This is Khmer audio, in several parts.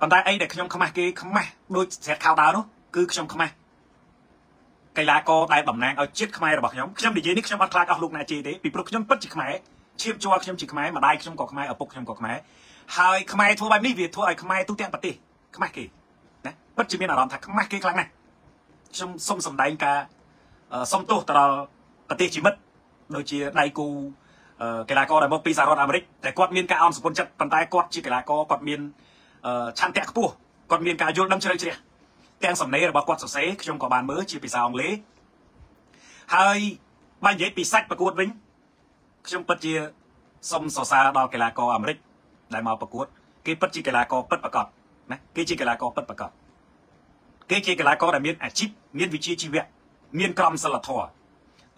ប៉ុន្តែអីដែលខ្ញុំខ្មាស់គេខ្មាស់ដូចស្រាតខោដើនោះគឺខ្ញុំខ្មាស់កីឡាករដែលតំណាងឲ្យជាតិខ្មែររបស់ខ្ញុំខ្ញុំនិយាយនេះខ្ញុំអត់ខ្លាចអស់លោកណាជេទេពីព្រោះខ្ញុំពិតជាខ្មែរឈាមជួរខ្ញុំជាខ្មែរម្ដាយខ្ញុំក៏ខ្មែរឪពុកខ្ញុំក៏ខ្មែរហើយខ្មែរធ្វើបែបនេះវាធ្វើឲ្យខ្មែរទូទាំងប្រទេសខ្មាស់គេណាពិតជាមានអារម្មណ៍ថាខ្មាស់គេខ្លាំងណាស់ខ្ញុំសូមសម្ដែងការសុំទោសទៅដល់ប្រទេសជាមិត្តដូចជាដៃគូកីឡាករដែលមកពីសហរដ្ឋអាមេរិកតែគាត់មានការអន់សពុនចិត្តប៉ុន្តែគាត់ជាកីឡាករគាត់មាន ឆន្ទៈខ្ពស់គាត់មានការយល់ដឹងជ្រៅជ្រះទាំងសំណេររបស់គាត់សរសេរខ្ញុំក៏បានមើលជាភាសាអង់គ្លេសហើយបើនិយាយពីសាច់ប្រកួតវិញខ្ញុំពិតជាសូមសរសើរដល់កីឡាករអាមេរិកដែលមកប្រកួត គេពិតជាកីឡាករពិតប្រាកដណាគេជាកីឡាករពិតប្រាកដគេជាកីឡាករដែលមានអាជីពមានវិជ្ជាជីវៈមានក្រមសីលធម៌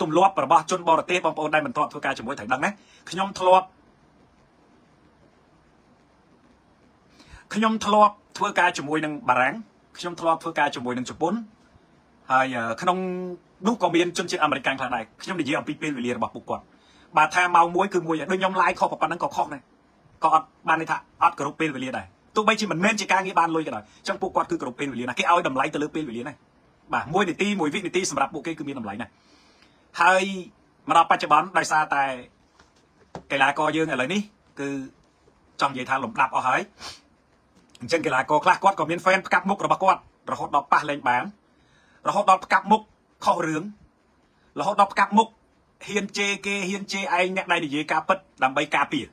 ទម្លាប់របស់ជនបរទេសបងប្អូនដែលមិនទាន់ធ្វើការជាមួយត្រូវដឹងណាខ្ញុំធ្លាប់ ខ្ញុំធ្លាប់ធ្វើការជាមួយនឹងបារាំងខ្ញុំធ្លាប់ធ្វើការជាមួយនឹងជប៉ុនហើយក្នុងនោះក៏មានជនជាតិអាមេរិកខ្លះដែរខ្ញុំនិយាយអំពីពេលវេលារបស់ពួកគាត់បើថាម៉ោង1គឺមួយដូចខ្ញុំឡាយខុសប៉ុណ្ណឹងក៏ខុសដែរក៏អត់បានន័យថាអត់គ្រប់ពេលវេលាដែរទោះបីជាមិនមែនជាការងារបានលុយក៏ដោយអញ្ចឹងពួកគាត់គឺគ្រប់ពេលវេលាណាគេឲ្យតម្លៃទៅលើពេលវេលាណាបាទ1នាទី1វិនាទីសម្រាប់ពួកគេគឺមានតម្លៃណាស់ហើយមកដល់បច្ចុប្បន្នដោយសារតែកីឡាករយើងឥឡូវនេះគឺចង់និយាយថាលំដាប់អស់ហើយ អញ្ចឹងកីឡាករខ្លះគាត់ក៏មាន fan ផ្កាប់មុខរបស់គាត់រហូតដល់ប៉ះលេងបានរហូតដល់ផ្កាប់មុខខុសរឿងរហូតដល់ផ្កាប់មុខហ៊ានជេរគេហ៊ានជេរឯងអ្នកដែលនិយាយការពិតដើម្បីការពារ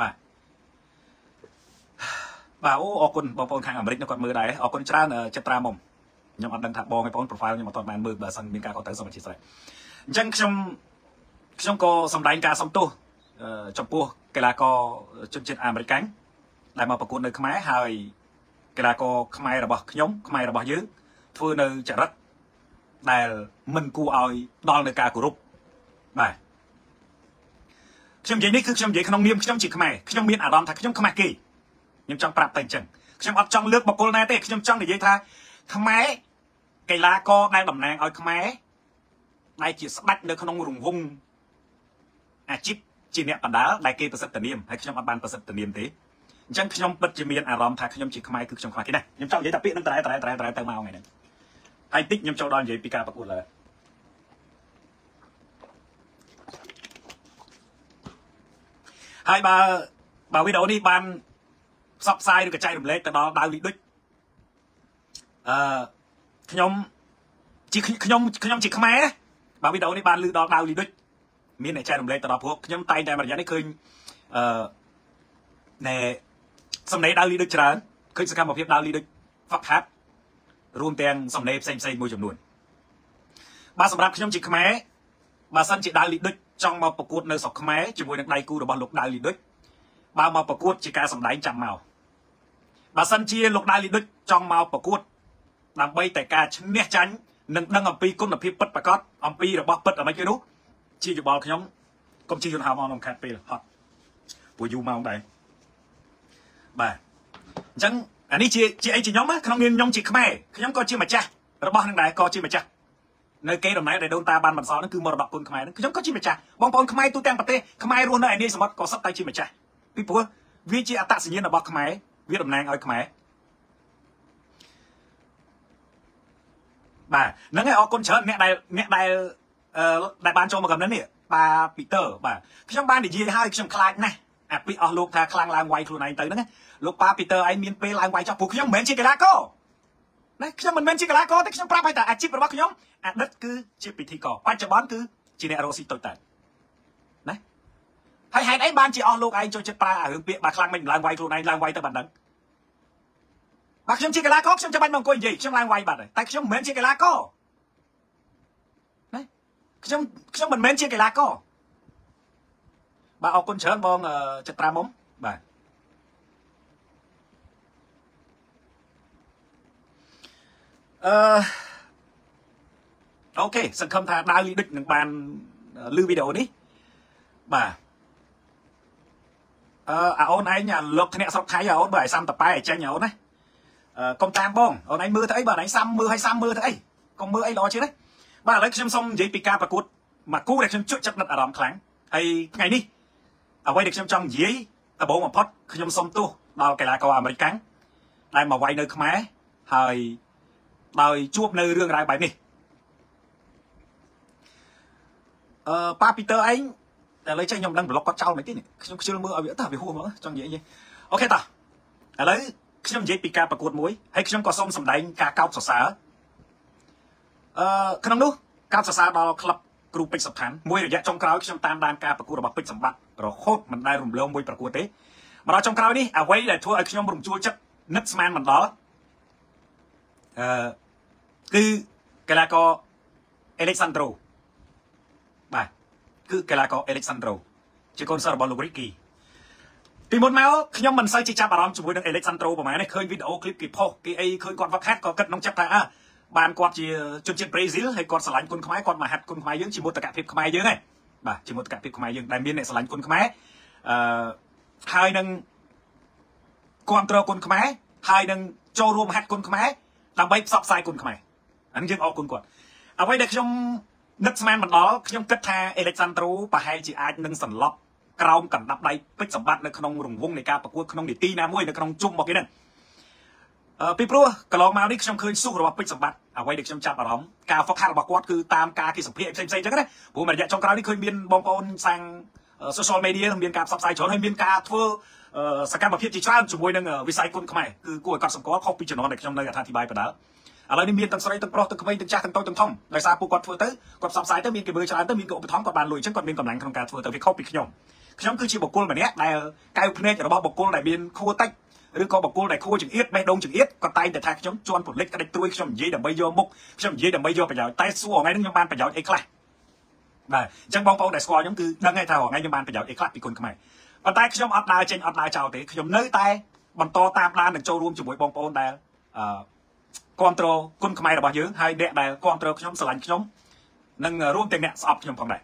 បាទបាទអូអរគុណបងប្អូនខាងអាមេរិកគាត់មើលដែរអរគុណច្រើនចិត្តត្រាមុំខ្ញុំអត់ដឹងថាបងឯងបង profile ខ្ញុំអត់ទាន់បានមើលបើសិនមានការខុសត្រូវសូមអធិស្ឋានអញ្ចឹងខ្ញុំខ្ញុំក៏សម្ដែងការសំទោសចំពោះកីឡាករជនជាតិអាមេរិក ដែលមកប្រកួតនៅខ្មែរហើយកីឡាករខ្មែររបស់ខ្ញុំខ្មែររបស់យើងធ្វើនៅចរិតដែលមិនគួរឲ្យដល់នៅការគោរពបាទខ្ញុំនិយាយនេះគឺខ្ញុំនិយាយក្នុងនាមខ្ញុំជាខ្មែរខ្ញុំមានអារម្មណ៍ថាខ្ញុំខ្មាស់គេខ្ញុំចង់ប្រាប់តែអញ្ចឹងខ្ញុំអត់ចង់លើកបកគលណាទេខ្ញុំចង់និយាយថាខ្មែរកីឡាករដែលតំណាងឲ្យខ្មែរដែលជាស្ដេចនៅក្នុងរង្វង់អាជីពជាអ្នកបណ្ដាលដែលគេប្រសិទ្ធនាមហើយខ្ញុំអត់បានប្រសិទ្ធនាមទេ អញ្ចឹងខ្ញុំពិតជាមានអារម្មណ៍ថាខ្ញុំជាខ្មែរគឺខ្ញុំខ្វះគេណាខ្ញុំចង់និយាយថាពាក្យនឹងត្រែត្រែត្រែត្រែទៅមកថ្ងៃហ្នឹងហើយតិចខ្ញុំចូលដល់និយាយពីការប្រកួតឡើយហើយបើបើវីដេអូនេះបានផ្សព្វផ្សាយឬក៏ចែករំលែកទៅដល់ដៅលីដូចអឺខ្ញុំជាខ្ញុំខ្ញុំជាខ្មែរបើវីដេអូនេះបានលើដល់ដៅលីដូចមានអ្នកចែករំលែកទៅដល់ព្រោះខ្ញុំតែងតែមួយរយៈនេះឃើញអឺណែ សំណេរដៅលីដូចច្រើនឃើញសកម្មភាពដៅលីដូចហ្វឹកហាត់រួមទាំងសំណេរផ្សេងផ្សេងមួយចំនួនបាទសម្រាប់ខ្ញុំជាខ្មែរបើសិនជាដៅលីដូចចង់មកប្រកួតនៅស្រុកខ្មែរជាមួយនឹងដៃគូរបស់លោកដៅលីដូចបើមកប្រកួតជាការសម្ដែងចាំមកបើសិនជាលោកដៅលីដូចចង់មកប្រកួតដើម្បីតែការឈ្នះចាញ់និងដឹងអំពីគុណភាពពិតប្រាកដអំពីរបស់ពិតអ្វីគេនោះជាយោបល់ខ្ញុំកុំជិះយន្តហោមកក្នុងខាត់ពេលហត់ព្រោះយូរម៉ោងដែរ បាទអញ្ចឹងអានេះជាជាអីជាខ្ញុំក្នុងនាមខ្ញុំជាខ្មែរខ្ញុំក៏ជាម្ចាស់របស់នឹងដែរក៏ជាម្ចាស់នៅគេដំណើរដែលដូនតាបានបន្សល់ហ្នឹងគឺមរតកគុណខ្មែរហ្នឹងខ្ញុំក៏ជាម្ចាស់បងប្អូនខ្មែរទូទាំងប្រទេសខ្មែររស់នៅឯនេះសមុទ្រក៏សឹកតែជាម្ចាស់ពីព្រោះវាជាអត្តសញ្ញាណរបស់ខ្មែរវាតំណាងឲ្យខ្មែរបាទហ្នឹងហើយអរគុណច្រើនអ្នកដែលអ្នកដែលដែលបានចូលមកកំណត់នេះបាទពីតើបាទខ្ញុំបាននិយាយឲ្យខ្ញុំខ្លាចណាស់ អាពីអស់លោកថាខ្លាំងឡើងវាយខ្លួនឯងទៅហ្នឹងលោកប៉ាពីតើឯងមានពេលឡើងវាយចោះព្រោះខ្ញុំមិនមែនជាកីឡាករណាខ្ញុំមិនមែនជាកីឡាករទេខ្ញុំប្រាប់ឲ្យតែអាជីពរបស់ខ្ញុំអតីតគឺជាពិធីករបច្ចុប្បន្នគឺជាអ្នករកស៊ីតូចតាចណាហើយហេតុអីបានជាអស់លោកឯងចូលចិត្តប្រើអារឿងពាក្យបើខ្លាំងមិនឡើងវាយខ្លួនឯងឡើងវាយទៅបណ្ដឹងបើខ្ញុំជាកីឡាករខ្ញុំចាំបាច់មកអង្គុយនិយាយខ្ញុំឡើងវាយបាត់ហើយតែខ្ញុំមិនមែនជាកីឡាករណាខ្ញុំខ្ញុំមិនមែនជាកីឡាករ បាទអរគុណច្រើនបងចិត្តត្រាមុំបាទអឺអូខេសង្ឃឹមថាដាវលីដូចនឹងបានលឺវីដេអូនេះបាទអឺអាអូនឯងលោកធ្នាក់ស្រុកថៃអាអូនបើឲ្យសាំតប៉ែឲ្យចេញអាអូនណាកុំតាមបងអូនឯងមើលទៅអីបើអូនឯងសាំមើលឲ្យសាំមើលទៅអីកុំមើលអីល្អជាងណាបាទឥឡូវខ្ញុំសូមនិយាយពីការប្រកួតមួយគូដែលខ្ញុំជក់ចិត្តដិតអារម្មណ៍ខ្លាំងហើយថ្ងៃនេះ អ្វីដែលខ្ញុំចង់និយាយដំបូងបំផុតខ្ញុំសូមទោសដល់កីឡាករអាមេរិកកាំងដែលមកវាយនៅខ្មែរហើយដោយជួបនៅរឿងរ៉ាវបែបនេះអឺប៉ាពីតឺឯងតែឥឡូវចេះខ្ញុំដឹងប្លុកគាត់ចោលមិនទេខ្ញុំខ្ជិលមើលឲ្យវាទៅវាហួសមកចង់និយាយអូខេតោះឥឡូវខ្ញុំនិយាយពីការប្រកួតមួយហើយខ្ញុំក៏សូមសម្ដែងការកោតសរសើរអឺក្នុងនោះកោតសរសើរដល់ក្លឹបគ្រូពេជ្រសុផាន់មួយរយៈចុងក្រោយខ្ញុំតាមដានការប្រកួតរបស់ពេជ្រសម្បត្តិ រហូតមិនដែលរំលងមួយប្រកួតទេមកដល់ចុងក្រោយនេះអ្វីដែលធ្វើឲ្យខ្ញុំរំជួលចិត្តនឹកស្មានមិនដល់អឺគឺកីឡាករអេលិចសាន់ដ្រូបាទគឺកីឡាករអេលិចសាន់ដ្រូជាកូនសិស្សរបស់លោករីគីពីមុនមកខ្ញុំមិនសូវជាចាប់អារម្មណ៍ជាមួយនឹងអេលិចសាន់ដ្រូប្រហែលនេះឃើញវីដេអូឃ្លីបគេផុសគេអីឃើញគាត់វឹកហាត់ក៏គិតក្នុងចិត្តថាអើបានគាត់ជាជនជាតិប្រេស៊ីលហើយគាត់ស្រឡាញ់គុណខ្មែរគាត់មកហាត់គុណខ្មែរយើងជាមោទកភាពខ្មែរយើងហ្នឹង បាទជាមោទកភាពខ្មែរយើងដែលមានអ្នកស្រឡាញ់គុណខ្មែរអឺហើយនឹងគ្រប់គ្រងគុណខ្មែរហើយនឹងចូលរួមហាត់គុណខ្មែរដើម្បីផ្សព្វផ្សាយគុណខ្មែរអានេះយើងអរគុណគាត់អ្វីដែលខ្ញុំនឹកស្មានមិនដល់ខ្ញុំគិតថាអេលេកសាន់ដ្រូប្រហែលជាអាចនឹងសន្លប់ក្រោមកណ្ដាប់ដៃពេជ្រសម្បត្តិនៅក្នុងរង្វង់នៃការប្រកួតក្នុងនីតិណាមួយនៅក្នុងជុំមកគេហ្នឹងអឺ ពីព្រោះកន្លងមកនេះខ្ញុំឃើញសុខរបស់ពេជ្រសម្បត្តិអ្វីដែលខ្ញុំចាប់អារម្មណ៍ការហ្វឹកហាត់របស់គាត់គឺតាមការគេសម្ភារផ្សេងៗអញ្ចឹងណាព្រោះមួយរយៈចុងក្រោយនេះឃើញមានបងប្អូនសាំង social media មានការផ្សព្វផ្សាយច្រើនហើយមានការធ្វើសកម្មភាពជាច្រើនជាមួយនឹងវិស័យគុណខ្មែរគឺគួរឲ្យកត់សម្គាល់ខុសពីជំនាន់ដែលខ្ញុំនៅអត្ថាធិប្បាយបដាល់ឥឡូវនេះមានទាំងស្រីទាំងប្រុសទាំងក្មេងទាំងចាស់ទាំងតូចទាំងធំដោយសារពួកគាត់ធ្វើទៅគាត់ផ្សព្វផ្សាយទៅមានគេមើលច្រើនទៅមានគេឧបត្ថម្ភគាត់បានលុយអញ្ចឹងគាត់មានកម្លាំងក្នុងការធ្វើទៅវាខុសពីខ្ញុំខ្ញុំគឺជាបុគ្គលម្នាក់ដែលកៅភ្នែករបស់បុគ្គលដែលមានខួរតិច ឬក៏បុគ្គលដែលខួរចង្អៀតបេះដូងចង្អៀតគាត់តែងតែថាខ្ញុំជន់ពលិចក្តិចត្រួយខ្ញុំនិយាយដើម្បីយកមុខខ្ញុំនិយាយដើម្បីយកប្រយោជន៍តែសួរថ្ងៃនេះខ្ញុំបានប្រយោជន៍អីខ្លះបាទអញ្ចឹងបងប្អូនដែលស្គាល់ខ្ញុំគឺដឹងហើយថាថ្ងៃខ្ញុំបានប្រយោជន៍អីខ្លះពីគុណខ្មែរប៉ុន្តែខ្ញុំអត់ដើរចេញអត់ដើរចោលទេខ្ញុំនៅតែបន្តតាមដាននិងចូលរួមជាមួយបងប្អូនដែលអឺគ្រប់គ្រងគុណខ្មែររបស់យើងហើយអ្នកដែលគ្រប់គ្រងខ្ញុំស្រឡាញ់ខ្ញុំនិងរួមទាំងអ្នកស្អប់ខ្ញុំផងដែរ